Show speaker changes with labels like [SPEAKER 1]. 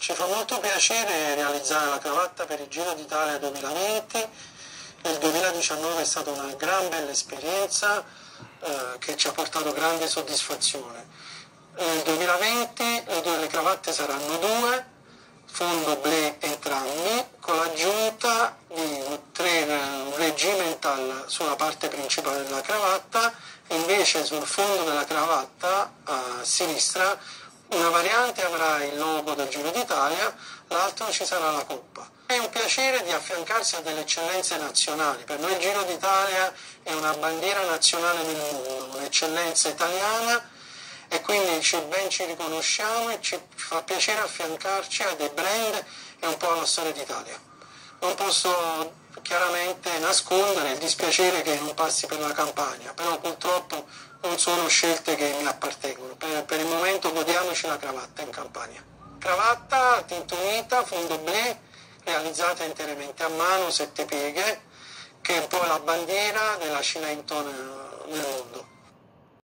[SPEAKER 1] Ci fa molto piacere realizzare la cravatta per il Giro d'Italia 2020. Il 2019 è stata una gran bella esperienza eh, che ci ha portato grande soddisfazione. Nel 2020 le, due, le cravatte saranno due, fondo ble entrambi, con l'aggiunta di un regimental sulla parte principale della cravatta e invece sul fondo della cravatta a sinistra una variante avrà il logo del Giro d'Italia, l'altro ci sarà la Coppa. È un piacere di affiancarsi a delle eccellenze nazionali. Per noi il Giro d'Italia è una bandiera nazionale nel mondo, un'eccellenza italiana e quindi ci, ben ci riconosciamo e ci fa piacere affiancarci a dei brand e un po' alla storia d'Italia. Non posso chiaramente nascondere il dispiacere che non passi per la campagna, però purtroppo non sono scelte che mi appartengono. Godiamoci la cravatta in campagna. Cravatta tintonita, fondo blu, realizzata interamente a mano, sette pieghe, che è un po' la bandiera della Cilento nel mondo.